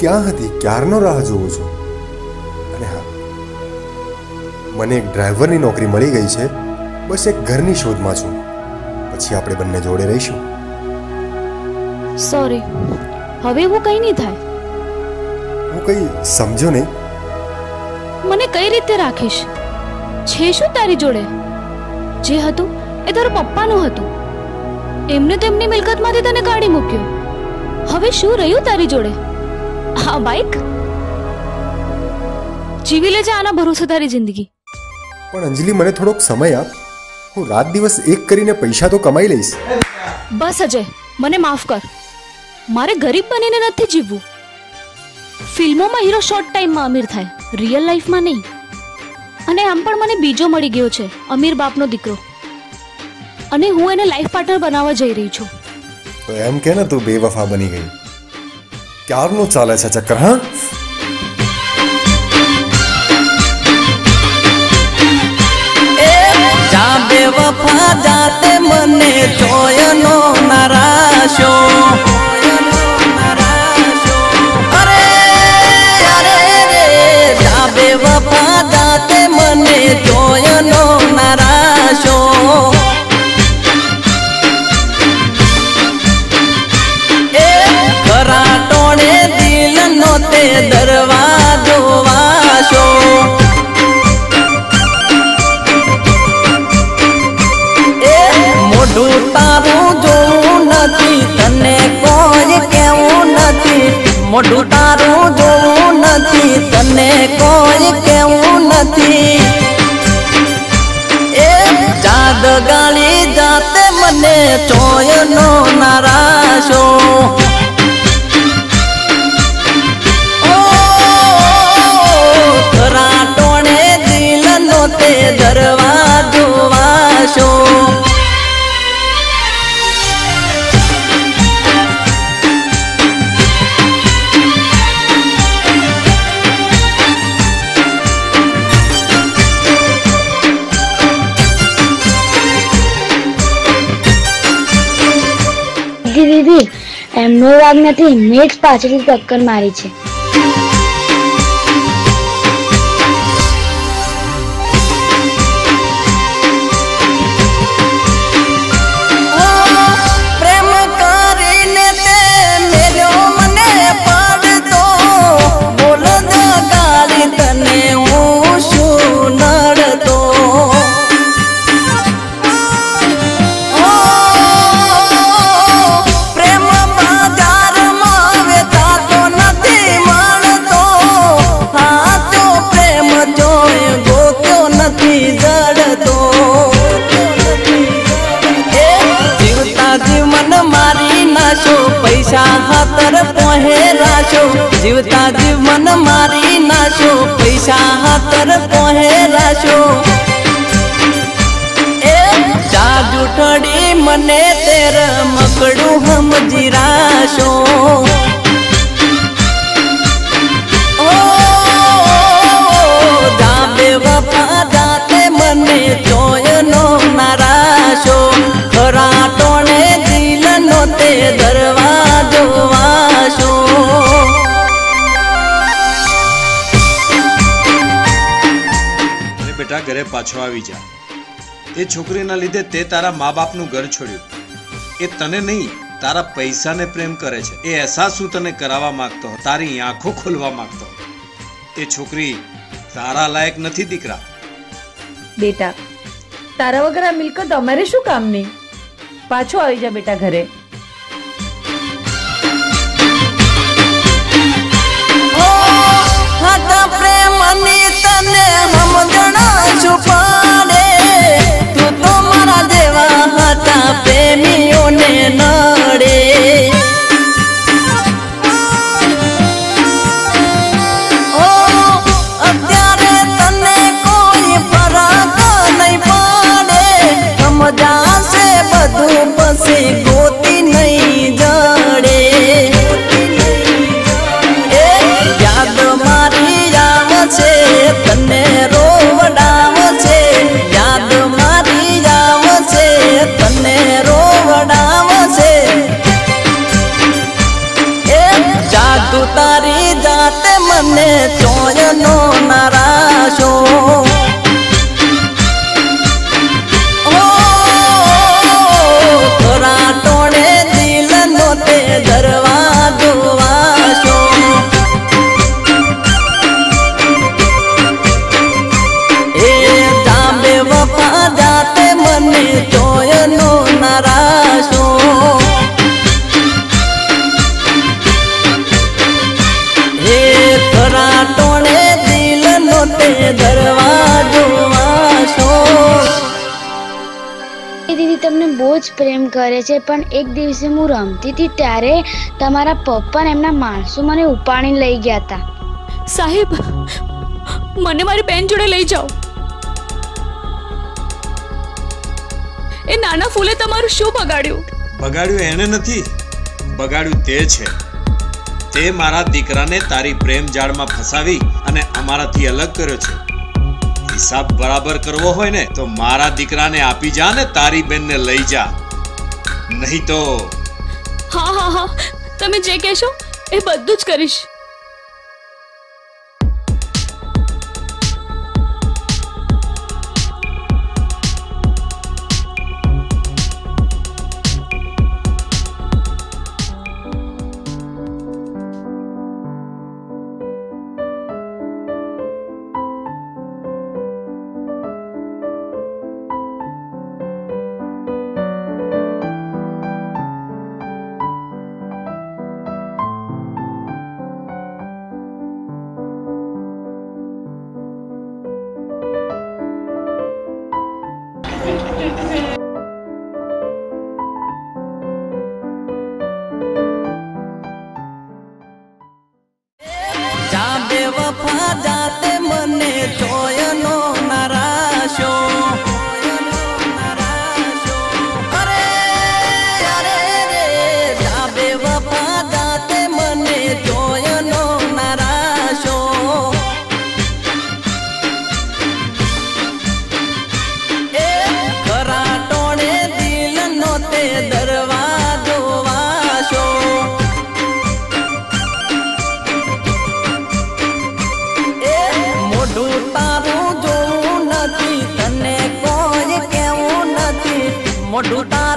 ક્યાં હતી ક્યારનો રાહ જોઉં છું? અને હા મને એક ડ્રાઈવરની નોકરી મળી ગઈ છે. બસ એક ઘરની શોધમાં છું. પછી આપણે બંને જોડે રહીશું. સોરી હવે એવું કંઈ નહીં થાય. હું કંઈ સમજો નહીં. મને કઈ રીતે રાખીશ? છે શું તારી જોડે? જે હતું એ તારા પપ્પાનું હતું. એમને તો એમની મિલકતમાંથી તને કાઢી મૂક્યો. હવે શું રહ્યું તારી જોડે? આ બાઈક જીવી લેજે આના ભરોસે તારી જિંદગી. પણ અંજલિ મને થોડોક સમય આપ. હું રાત દિવસ એક કરીને પૈસા તો કમાઈ લઈશ. બસ અજય મને માફ કર. મારે ગરીબ બનીને નથી જીવવું. ફિલ્મોમાં હીરો શોર્ટ ટાઈમમાં અમીર થાય રિયલ લાઈફમાં નહીં. અને આમ પણ મને બીજો મળી ગયો છે અમીર બાપનો દીકરો. અને હું એને લાઈફ પાર્ટનર બનાવવા જઈ રહી છું. તો એમ કે ને તું બેવફા બની ગઈ. ક્યારનું ચાલે છે ચક્કર હા? જા બેવફા જાતે તે દરવાજો વાશો એ મોઢું તારું જોવું નથી, તને કોઈ કેવું નથી. મોઢું તારું જોવું નથી, તને કોઈ કેવું નથી. એ જાદ ગાળી જાતે મને ચોયનો નારાશો. દીદી એમનો વાગ નથી મેં જ પાછળથી ટક્કર મારી છે. પૈસા પોહે રાશો જીવતા જીવન મારી નાશો પૈસા હતર પોહે રાશો એ જાજુ ઠડી મને તેર, મકડું હમ રાશો ઘરે પાછો આવી જા. એ છોકરીના લીધે તે તારા મા બાપનું ઘર છોડ્યું. એ તને નહીં, તારા પૈસાને પ્રેમ કરે છે. એ અહેસાસ હું તને કરાવવા માંગતો તારી આંખો ખોલવા માંગતો. એ છોકરી તારા લાયક નથી દીકરા. બેટા, તારા વગર આ મિલકત અમારે શું કામની? પાછો આવી જા બેટા ઘરે. ને ચોયનો નારાશો તમને બહુ જ પ્રેમ કરે છે પણ એક દિવસે હું રમતી હતી ત્યારે તમારા પપ્પા ને એમના માણસો મને ઉપાડીને લઈ ગયા હતા સાહેબ મને મારી બેન જોડે લઈ જાઓ. એ નાના ફૂલે તમારું શું બગાડ્યું? બગાડ્યું એને નથી બગાડ્યું તે છે. તે મારા દીકરાને તારી પ્રેમ જાળમાં ફસાવી અને અમારાથી અલગ કર્યો છે. હિસાબ બરાબર કરવો હોય ને, તો મારા દીકરાને આપી જા ને, તારી બેનને લઈ જા. નહીં તો હા હા હા. તમે જે કહેશો એ બધું જ કરીશ. Tschüss. મોઢું તારું